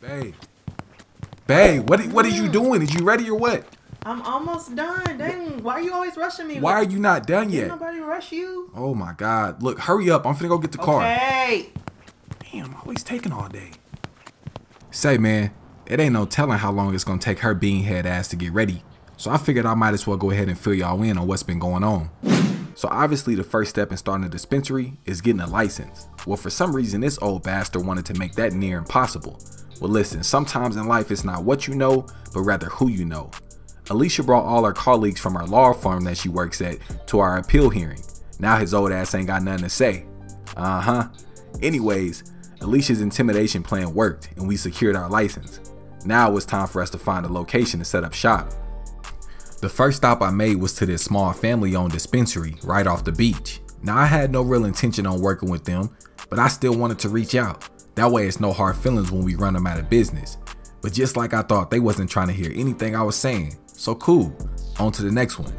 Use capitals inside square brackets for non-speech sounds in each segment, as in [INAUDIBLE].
Babe. Babe, what what are you doing? Is you ready or what? I'm almost done. Dang, why are you always rushing me? Why are you not done yet? nobody rush you? Oh my god. Look, hurry up. I'm finna go get the car. Okay. Damn, I'm always taking all day. Say, man, it ain't no telling how long it's gonna take her beanhead ass to get ready. So I figured I might as well go ahead and fill y'all in on what's been going on. So obviously the first step in starting a dispensary is getting a license. Well, for some reason this old bastard wanted to make that near impossible. Well, listen, sometimes in life it's not what you know, but rather who you know. Alicia brought all her colleagues from her law firm that she works at to our appeal hearing. Now his old ass ain't got nothing to say. Uh huh. Anyways, Alicia's intimidation plan worked and we secured our license. Now it was time for us to find a location to set up shop. The first stop I made was to this small family owned dispensary right off the beach. Now I had no real intention on working with them, but I still wanted to reach out. That way it's no hard feelings when we run them out of business. But just like I thought, they wasn't trying to hear anything I was saying. So cool, on to the next one.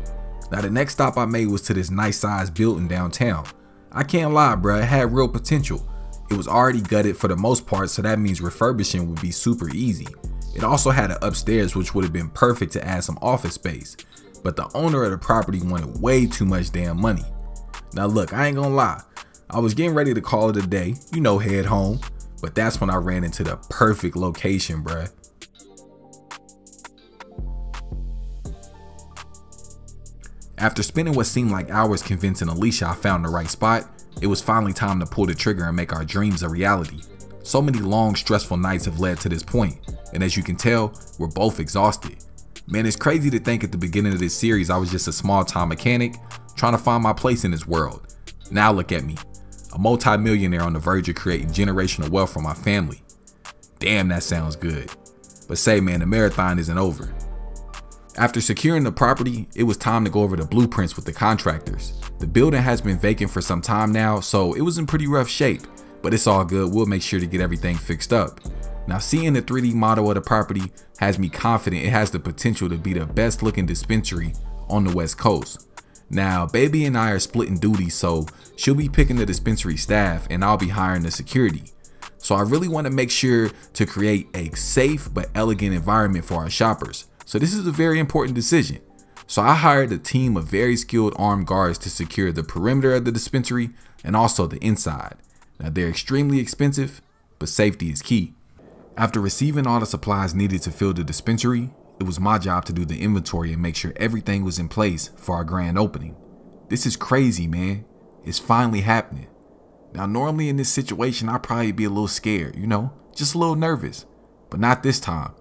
Now the next stop I made was to this nice sized building downtown. I can't lie bruh, it had real potential. It was already gutted for the most part, so that means refurbishing would be super easy. It also had an upstairs which would have been perfect to add some office space. But the owner of the property wanted way too much damn money. Now look, I ain't gonna lie. I was getting ready to call it a day, you know, head home. But that's when I ran into the perfect location, bruh. After spending what seemed like hours convincing Alicia I found the right spot, it was finally time to pull the trigger and make our dreams a reality. So many long, stressful nights have led to this point, and as you can tell, we're both exhausted. Man, it's crazy to think at the beginning of this series I was just a small time mechanic trying to find my place in this world. Now look at me, a multi-millionaire on the verge of creating generational wealth for my family. Damn, that sounds good. But say man, the marathon isn't over. After securing the property, it was time to go over the blueprints with the contractors. The building has been vacant for some time now, so it was in pretty rough shape, but it's all good. We'll make sure to get everything fixed up. Now, seeing the 3D model of the property has me confident it has the potential to be the best looking dispensary on the West Coast. Now, baby and I are splitting duties, so she'll be picking the dispensary staff and I'll be hiring the security. So I really want to make sure to create a safe but elegant environment for our shoppers. So this is a very important decision. So I hired a team of very skilled armed guards to secure the perimeter of the dispensary and also the inside. Now they're extremely expensive, but safety is key. After receiving all the supplies needed to fill the dispensary, it was my job to do the inventory and make sure everything was in place for our grand opening. This is crazy, man. It's finally happening. Now, normally in this situation, I'd probably be a little scared, you know, just a little nervous, but not this time.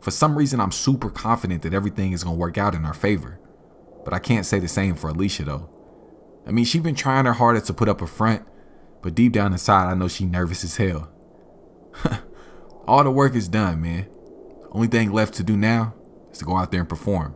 For some reason, I'm super confident that everything is gonna work out in our favor. But I can't say the same for Alicia though. I mean, she's been trying her hardest to put up a front, but deep down inside, I know she's nervous as hell. [LAUGHS] All the work is done, man. Only thing left to do now is to go out there and perform.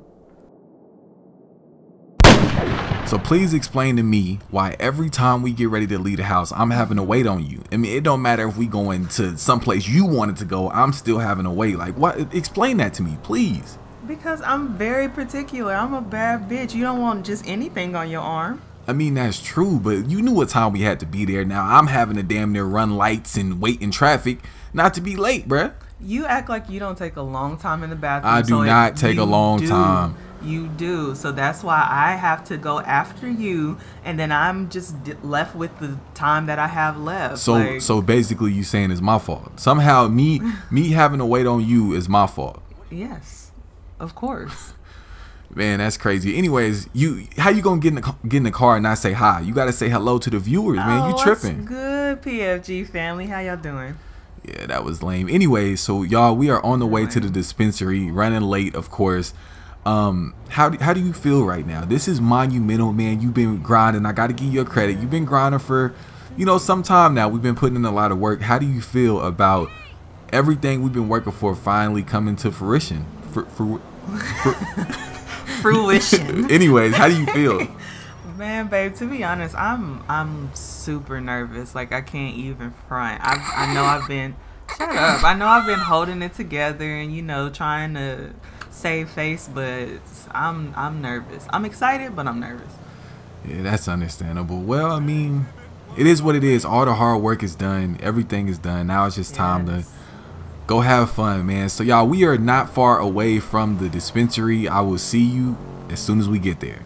So please explain to me why every time we get ready to leave the house, I'm having to wait on you. I mean, it don't matter if we going to someplace you wanted to go, I'm still having to wait. Like, what? Explain that to me, please. Because I'm very particular. I'm a bad bitch. You don't want just anything on your arm. I mean, that's true, but you knew what time we had to be there. Now I'm having to damn near run lights and wait in traffic not to be late, bruh. You act like you don't take a long time in the bathroom. I do so not take a long do, time. You do. So that's why I have to go after you, and then I'm just d- left with the time that I have left. So Like, so basically you saying it's my fault. Somehow me [LAUGHS] me having to wait on you is my fault. yes, of course. [LAUGHS] Man, that's crazy. Anyways, you how you gonna get in the get in the car and not say hi? You gotta say hello to the viewers, man. You Oh, tripping? Good, PFG family? How y'all doing? Yeah, that was lame. Anyway, so y'all, we are on the way to the dispensary, running late, of course. Um, how do, how do you feel right now? This is monumental, man. You've been grinding. I got to give you a credit. You've been grinding for, you know, some time now. We've been putting in a lot of work. How do you feel about everything we've been working for finally coming to fruition? For, for, [LAUGHS] Fruition. [LAUGHS] anyways, how do you feel? [LAUGHS] Man, babe, to be honest, I'm I'm super nervous. Like I can't even front. I I know I've been shut up. I know I've been holding it together and you know trying to save face, but I'm I'm nervous. I'm excited, but I'm nervous. Yeah, that's understandable. Well, I mean, it is what it is. All the hard work is done. Everything is done. Now it's just time to Go have fun, man. So y'all, we are not far away from the dispensary. I will see you as soon as we get there.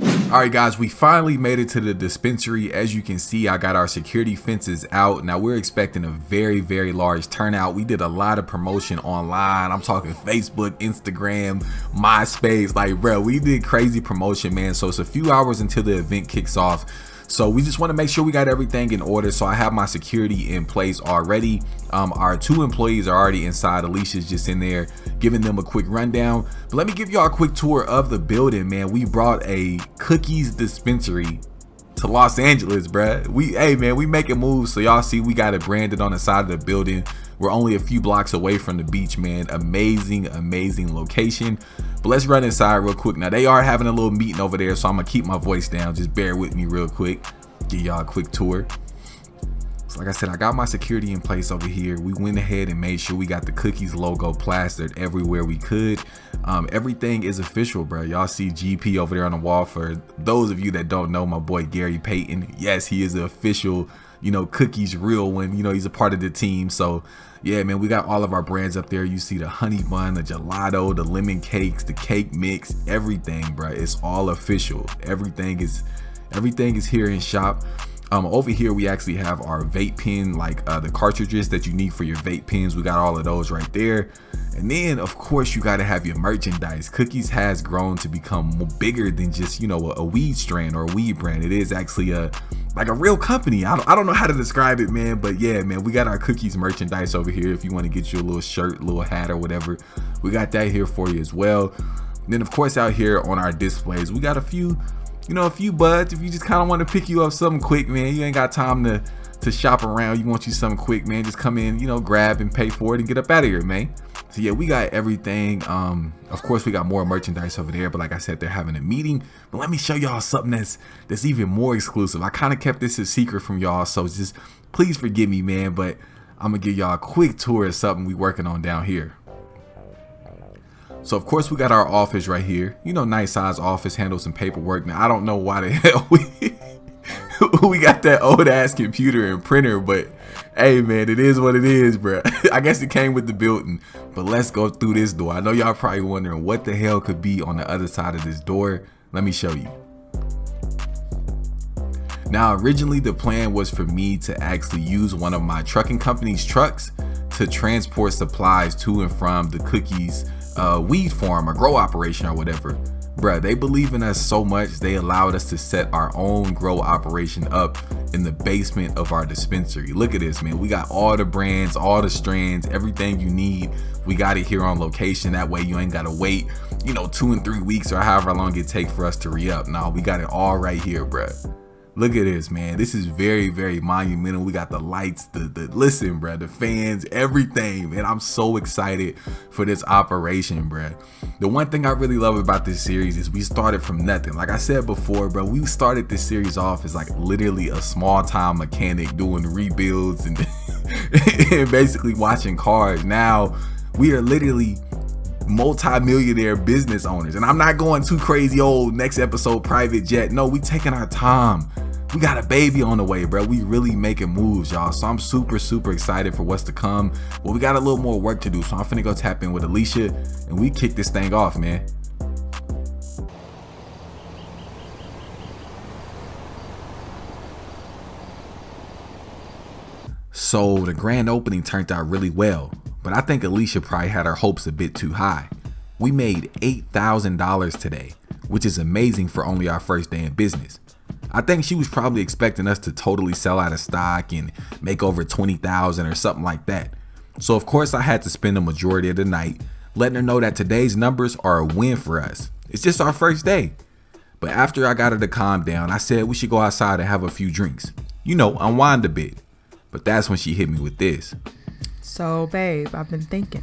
Alright guys, we finally made it to the dispensary. As you can see, I got our security fences out. Now we're expecting a very, very large turnout. We did a lot of promotion online. I'm talking Facebook, Instagram, MySpace. Like, bro, we did crazy promotion, man. So it's a few hours until the event kicks off. So we just want to make sure we got everything in order. So I have my security in place already. Um, our two employees are already inside. Alicia's just in there giving them a quick rundown. But let me give y'all a quick tour of the building, man. We brought a cookies dispensary to Los Angeles, bruh. We, hey man, we making moves. So y'all see, we got it branded on the side of the building. We're only a few blocks away from the beach, man. Amazing, amazing location. But let's run inside real quick. Now they are having a little meeting over there, so I'm gonna keep my voice down. Just bear with me real quick. Give y'all a quick tour. Like I said, I got my security in place over here. We went ahead and made sure we got the cookies logo plastered everywhere we could. Um, everything is official, bro. Y'all see GP over there on the wall. For those of you that don't know, my boy Gary Payton. Yes, he is the official you know, Cookie's real when, you know, he's a part of the team. So, yeah, man, we got all of our brands up there. You see the honey bun, the gelato, the lemon cakes, the cake mix, everything, bro. It's all official. Everything is everything is here in shop. Um, over here we actually have our vape pen, like uh, the cartridges that you need for your vape pens. We got all of those right there. And then of course you got to have your merchandise. Cookies has grown to become bigger than just, you know, a, a weed strain or a weed brand. It is actually a like a real company. I don't, I don't know how to describe it, man. But yeah, man, we got our cookies merchandise over here. If you want to get you a little shirt, little hat or whatever, we got that here for you as well. And then of course out here on our displays, we got a few, you know, a few buds. If you just kind of want to pick you up something quick, man, you ain't got time to to shop around. You want you something quick, man. Just come in, you know, grab and pay for it and get up out of here, man. So yeah, we got everything. Um, of course, we got more merchandise over there, but like I said, they're having a meeting. But let me show y'all something that's that's even more exclusive. I kind of kept this a secret from y'all, so just please forgive me, man. But I'm gonna give y'all a quick tour of something we working on down here. So of course we got our office right here. You know, nice size office, handle some paperwork. Now I don't know why the [LAUGHS] hell we [LAUGHS] we got that old ass computer and printer, but hey man, it is what it is, bro. [LAUGHS] I guess it came with the building, but let's go through this door. I know y'all probably wondering what the hell could be on the other side of this door. Let me show you. Now, originally the plan was for me to actually use one of my trucking company's trucks to transport supplies to and from the cookies uh, weed farm or grow operation or whatever. Bruh, they believe in us so much, they allowed us to set our own grow operation up in the basement of our dispensary. Look at this, man. We got all the brands, all the strands, everything you need. We got it here on location. That way you ain't gotta wait, you know, two and three weeks or however long it take for us to re-up. Now we got it all right here, bruh. Look at this, man. This is very, very monumental. We got the lights, the, the listen, bro, the fans, everything, man. I'm so excited for this operation, bro. The one thing I really love about this series is we started from nothing. Like I said before, bro, we started this series off as like literally a small time mechanic doing rebuilds and, [LAUGHS] and basically watching cars. Now we are literally multi-millionaire business owners and i'm not going too crazy old next episode private jet no we taking our time we got a baby on the way, bro. We really making moves, y'all. So I'm super, super excited for what's to come. But we got a little more work to do. So I'm finna go tap in with Alicia and we kick this thing off, man. So the grand opening turned out really well, but I think Alicia probably had her hopes a bit too high. We made $8,000 today, which is amazing for only our first day in business. I think she was probably expecting us to totally sell out of stock and make over 20,000 or something like that. So of course I had to spend the majority of the night letting her know that today's numbers are a win for us. It's just our first day. But after I got her to calm down, I said we should go outside and have a few drinks. You know, unwind a bit. But that's when she hit me with this. So, babe, I've been thinking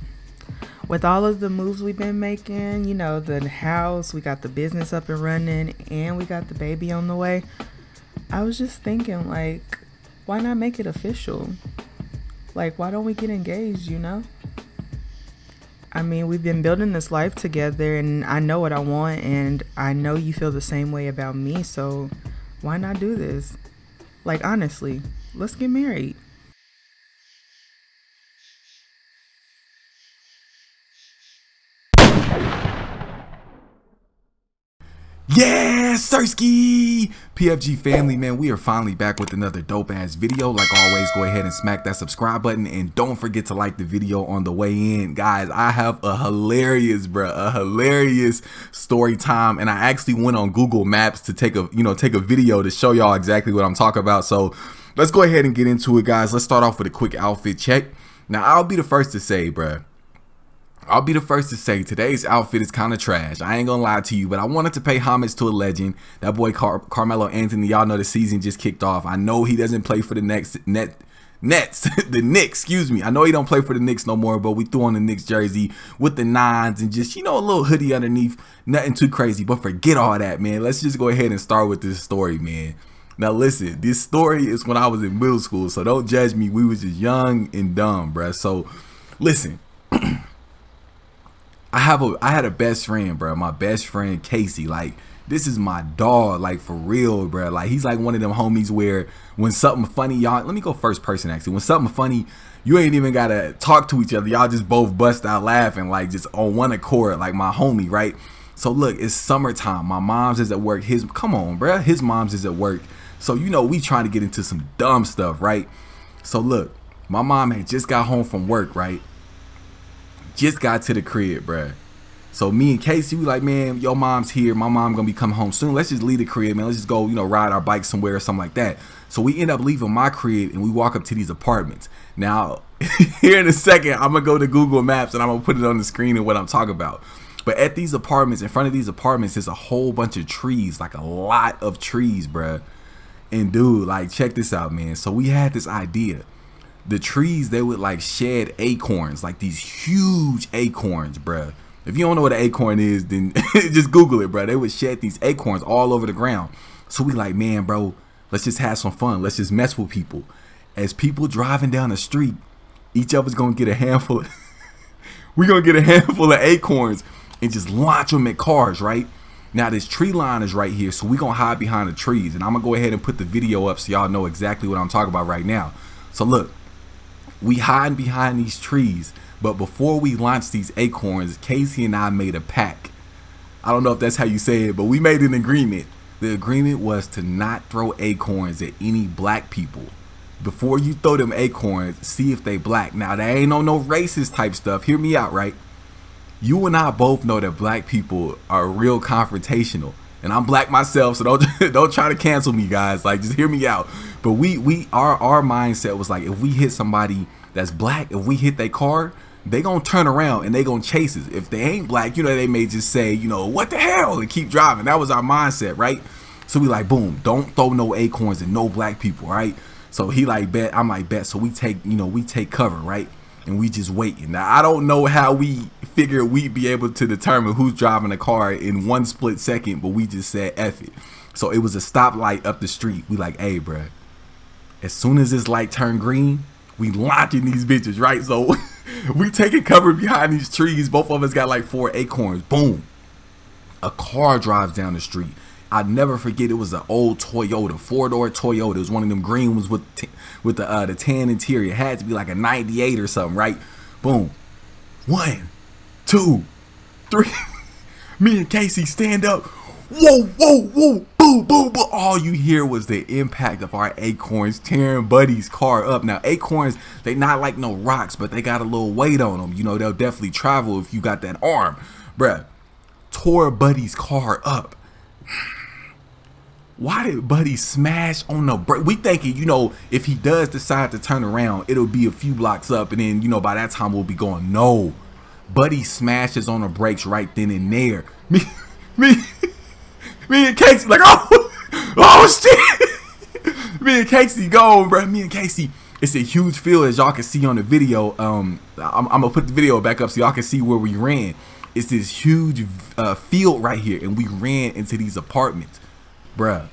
with all of the moves we've been making, you know, the house, we got the business up and running, and we got the baby on the way. I was just thinking, like, why not make it official? Like, why don't we get engaged, you know? I mean, we've been building this life together, and I know what I want, and I know you feel the same way about me, so why not do this? Like, honestly, let's get married. Yeah, Sirski! PFG family, man, we are finally back with another dope ass video. Like always, go ahead and smack that subscribe button and don't forget to like the video on the way in. Guys, I have a hilarious, bro, a hilarious story time. And I actually went on Google Maps to take a, you know, take a video to show y'all exactly what I'm talking about. So let's go ahead and get into it, guys. Let's start off with a quick outfit check. Now, I'll be the first to say, bruh, I'll be the first to say today's outfit is kind of trash. I ain't gonna lie to you, but I wanted to pay homage to a legend. That boy Car Carmelo Anthony. Y'all know the season just kicked off. I know he doesn't play for the next net Nets, [LAUGHS] the Knicks, excuse me. I know he don't play for the Knicks no more, but we threw on the Knicks jersey with the nines and just, you know, a little hoodie underneath. Nothing too crazy, but forget all that, man. Let's just go ahead and start with this story, man. Now listen, this story is when I was in middle school, so don't judge me. We was just young and dumb, bruh. So listen. [CLEARS THROAT] I have a I had a best friend, bro. My best friend Casey. Like this is my dog, like for real, bro. Like he's like one of them homies where when something funny, y'all. Let me go first person actually. When something funny, you ain't even gotta talk to each other. Y'all just both bust out laughing, like just on one accord, like my homie, right? So look, it's summertime. My mom's is at work. His come on, bro. His mom's is at work. So you know we trying to get into some dumb stuff, right? So look, my mom had just got home from work, right? Just got to the crib, bruh. So me and Casey, we like, man, your mom's here. My mom gonna be coming home soon. Let's just leave the crib, man. Let's just go, you know, ride our bike somewhere or something like that. So we end up leaving my crib and we walk up to these apartments. Now, [LAUGHS] here in a second, I'm gonna go to Google Maps and I'm gonna put it on the screen and what I'm talking about. But at these apartments, in front of these apartments, there's a whole bunch of trees, like a lot of trees, bruh. And dude, like, check this out, man. So we had this idea the trees they would like shed acorns, like these huge acorns, bruh. If you don't know what an acorn is, then [LAUGHS] just Google it, bro. They would shed these acorns all over the ground. So we like, man, bro, let's just have some fun. Let's just mess with people. As people driving down the street, each of us gonna get a handful. [LAUGHS] We gonna get a handful of acorns and just launch them at cars, right? Now this tree line is right here, so we gonna hide behind the trees, and I'm gonna go ahead and put the video up so y'all know exactly what I'm talking about right now. So look, we hide behind these trees, but before we launched these acorns, Casey and I made a pact. I don't know if that's how you say it, but we made an agreement. The agreement was to not throw acorns at any black people. Before you throw them acorns, see if they black. Now, that ain't no no racist type stuff. Hear me out, right? You and I both know that black people are real confrontational and I'm black myself, so don't [LAUGHS] don't try to cancel me, guys. Like just hear me out. But we we our our mindset was like if we hit somebody that's black, if we hit their car, they gonna turn around and they gonna chase us. If they ain't black, you know they may just say, you know, what the hell, and keep driving. That was our mindset, right? So we like, boom, don't throw no acorns and no black people, right? So he like bet, I'm like bet. So we take, you know, we take cover, right? And we just waiting. Now I don't know how we figure we'd be able to determine who's driving the car in one split second, but we just said F it. So it was a stoplight up the street. We like, hey, bro. As soon as this light turned green, we launching these bitches, right? So [LAUGHS] we taking cover behind these trees. Both of us got like four acorns. Boom. A car drives down the street. I never forget. It was an old Toyota, four door Toyota. It was one of them green ones with with the uh, the tan interior. It had to be like a '98 or something, right? Boom. One, two, three. [LAUGHS] Me and Casey stand up. Whoa, whoa, whoa, boo, boo, boo. All you hear was the impact of our acorns tearing Buddy's car up. Now, acorns, they not like no rocks, but they got a little weight on them. You know, they'll definitely travel if you got that arm. Bruh, tore Buddy's car up. Why did Buddy smash on the brake? We thinking, you know, if he does decide to turn around, it'll be a few blocks up, and then, you know, by that time we'll be going, no. Buddy smashes on the brakes right then and there. [LAUGHS] Me, me, me and Casey like, oh, [LAUGHS] oh shit. [LAUGHS] me and Casey go, bro. Me and Casey, it's a huge field as y'all can see on the video. Um, I'm, I'm, gonna put the video back up so y'all can see where we ran. It's this huge uh, field right here, and we ran into these apartments, bruh.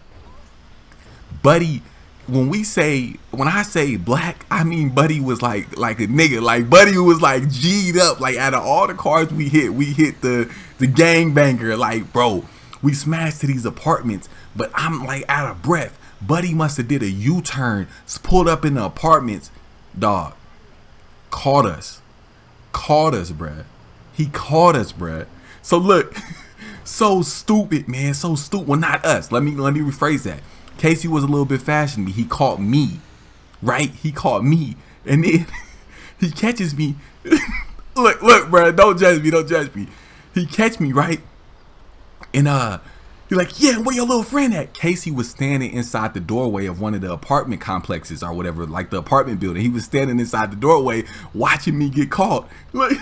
Buddy when we say when I say black, I mean Buddy was like like a nigga. Like Buddy was like G'd up. Like out of all the cars we hit, we hit the the gang banger. Like bro, we smashed to these apartments, but I'm like out of breath. Buddy must have did a U-turn, pulled up in the apartments, dog. Caught us, caught us, bruh. He caught us, bruh. So look. [LAUGHS] so stupid, man. So stupid. Well, not us. Let me let me rephrase that. Casey was a little bit faster than me. He caught me, right? He caught me, and then [LAUGHS] he catches me. [LAUGHS] look, look, bro. Don't judge me. Don't judge me. He catch me right, and uh, he's like, "Yeah, where your little friend at?" Casey was standing inside the doorway of one of the apartment complexes or whatever, like the apartment building. He was standing inside the doorway, watching me get caught. [LAUGHS] Like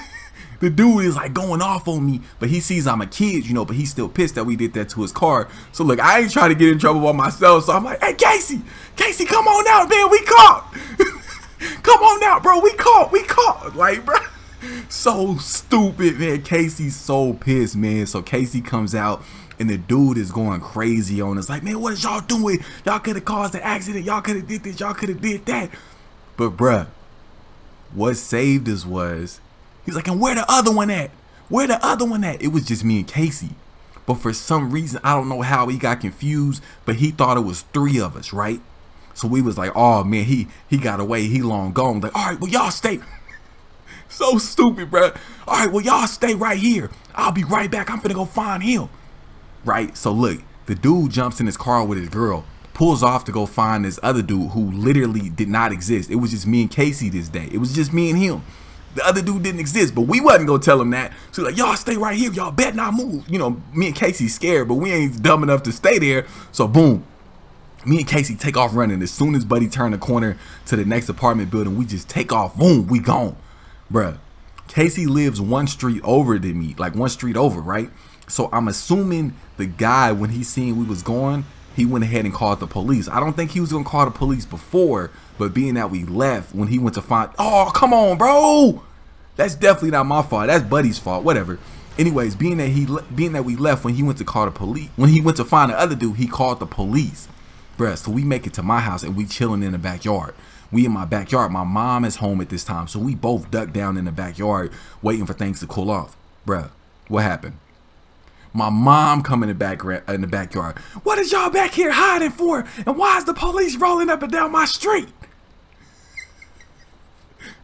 the dude is like going off on me, but he sees I'm a kid, you know, but he's still pissed that we did that to his car. So look, I ain't trying to get in trouble by myself. So I'm like, hey Casey, Casey, come on out, man. We caught. [LAUGHS] come on out, bro. We caught. We caught. Like, bro. [LAUGHS] So stupid, man. Casey's so pissed, man. So Casey comes out and the dude is going crazy on us. Like, man, what is y'all doing? Y'all could have caused an accident. Y'all could have did this. Y'all could have did that. But bruh, what saved us was He's like, and where the other one at? Where the other one at? It was just me and Casey. But for some reason, I don't know how he got confused, but he thought it was three of us, right? So we was like, oh man, he he got away, he long gone. Like, all right, well y'all stay. [LAUGHS] so stupid, bro. All right, well y'all stay right here. I'll be right back. I'm finna go find him. Right. So look, the dude jumps in his car with his girl, pulls off to go find this other dude who literally did not exist. It was just me and Casey this day. It was just me and him. The other dude didn't exist, but we wasn't gonna tell him that. So like, y'all stay right here. Y'all bet not move. You know, me and Casey scared, but we ain't dumb enough to stay there. So boom, me and Casey take off running. As soon as Buddy turned the corner to the next apartment building, we just take off. Boom, we gone, bruh. Casey lives one street over than me, like one street over, right? So I'm assuming the guy, when he seen we was going, he went ahead and called the police. I don't think he was gonna call the police before, but being that we left, when he went to find, oh come on, bro, that's definitely not my fault. That's Buddy's fault. Whatever. Anyways, being that he being that we left when he went to call the police, when he went to find the other dude, he called the police. Bruh, so we make it to my house and we chilling in the backyard. We in my backyard. My mom is home at this time, so we both duck down in the backyard waiting for things to cool off. Bruh, what happened? My mom come in the back in the backyard. What is y'all back here hiding for? And why is the police rolling up and down my street?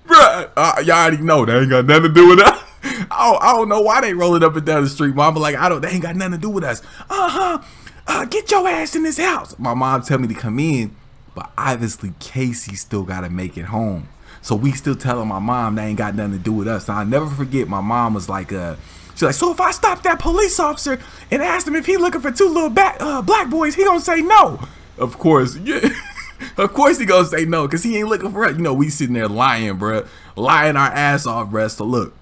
Bruh, uh, y'all already know that ain't got nothing to do with us. [LAUGHS] I don't, I don't know why they rolling up and down the street. Mama like, I don't, they ain't got nothing to do with us. Uh-huh. Uh, get your ass in this house. My mom tell me to come in, but obviously Casey still gotta make it home. So we still telling my mom that ain't got nothing to do with us. And I never forget my mom was like, uh, She's like, so if I stop that police officer and ask him if he looking for two little uh, black boys, he gonna say no. Of course, yeah. [LAUGHS] of course he gonna say no, cause he ain't looking for it. You know, we sitting there lying, bruh, lying our ass off, bruh. So look,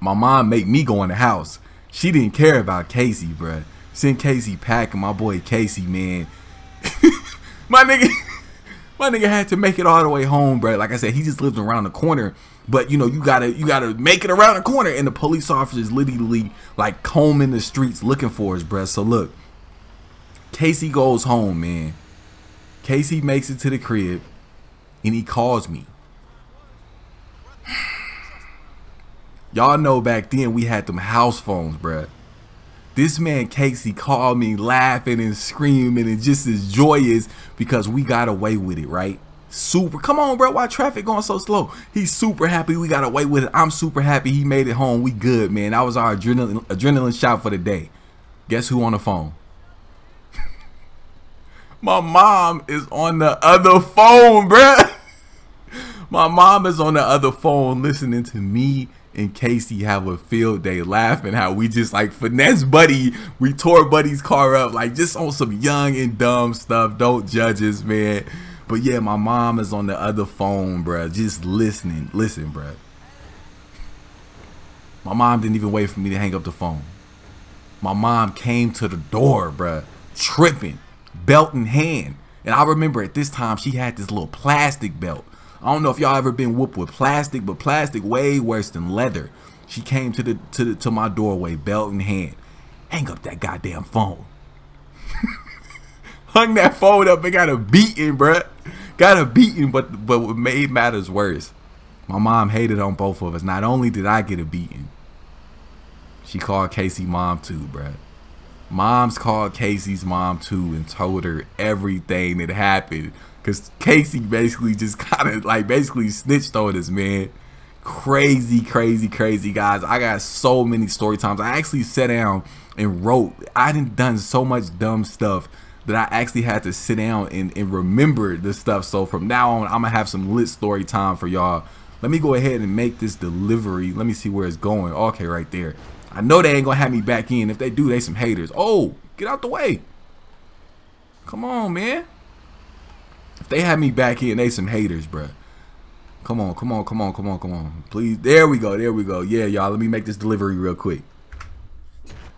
my mom make me go in the house. She didn't care about Casey, bruh. Send Casey packing, my boy Casey, man. [LAUGHS] my nigga, [LAUGHS] my nigga had to make it all the way home, bruh. Like I said, he just lived around the corner but you know, you gotta you gotta make it around the corner, and the police officers literally like combing the streets looking for us, bruh. So look, Casey goes home, man. Casey makes it to the crib, and he calls me. Y'all know back then we had them house phones, bruh. This man Casey called me laughing and screaming and just as joyous because we got away with it, right? super come on bro why traffic going so slow he's super happy we got away with it i'm super happy he made it home we good man that was our adrenaline adrenaline shot for the day guess who on the phone my mom is on the other phone bruh. my mom is on the other phone listening to me and Casey have a field day laughing how we just like finesse Buddy. We tore Buddy's car up like just on some young and dumb stuff. Don't judge us, man. But yeah, my mom is on the other phone, bruh, just listening. Listen, bruh. My mom didn't even wait for me to hang up the phone. My mom came to the door, bruh, tripping, belt in hand. And I remember at this time she had this little plastic belt. I don't know if y'all ever been whooped with plastic, but plastic way worse than leather. She came to the to the, to my doorway, belt in hand. Hang up that goddamn phone. [LAUGHS] Hung that phone up and got a beating, bruh got a beating, but but what made matters worse, my mom hated on both of us. Not only did I get a beating, she called Casey mom too, bruh. Mom's called Casey's mom too and told her everything that happened. Cause Casey basically just [LAUGHS] kind of like basically snitched on us, man. crazy, crazy, crazy, guys. I got so many story times. I actually sat down and wrote. I didn't done so much dumb stuff that I actually had to sit down and, and remember this stuff. So from now on, I'm gonna have some lit story time for y'all. Let me go ahead and make this delivery. Let me see where it's going. Okay, right there. I know they ain't gonna have me back in. If they do, they some haters. Oh, get out the way. Come on, man. If they have me back in, they some haters, bruh. Come on, come on, come on, come on, come on. Please. There we go. There we go. Yeah, y'all. Let me make this delivery real quick.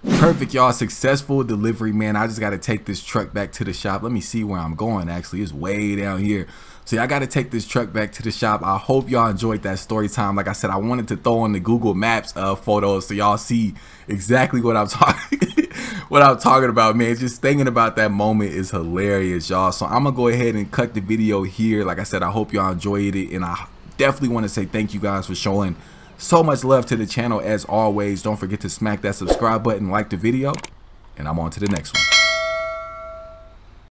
Perfect, y'all. Successful delivery, man. I just got to take this truck back to the shop. Let me see where I'm going, actually. It's way down here. So I got to take this truck back to the shop. I hope y'all enjoyed that story time. Like I said, I wanted to throw in the Google Maps uh, photos so y'all see exactly what I'm [LAUGHS] talking what I'm talking about, man. Just thinking about that moment is hilarious, y'all. So I'm gonna go ahead and cut the video here. Like I said, I hope y'all enjoyed it, and I definitely want to say thank you guys for showing so much love to the channel as always. Don't forget to smack that subscribe button, like the video, and I'm on to the next one.